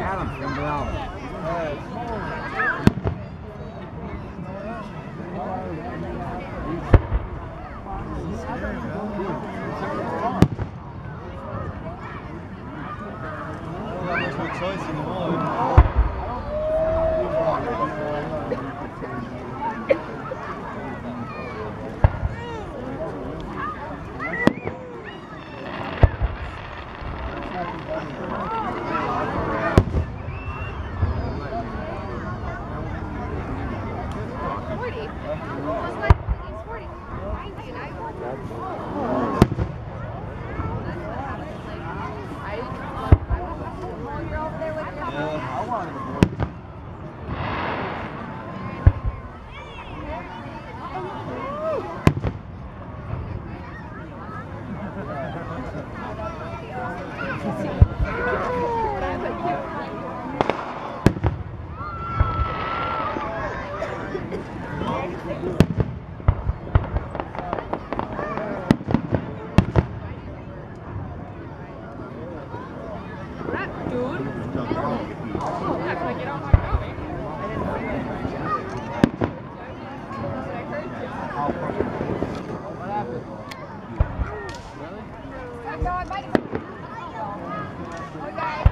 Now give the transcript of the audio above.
Adam, come down. choice in the world. Forty. Plus my he's forty. Ninety and I want God, bye. Okay.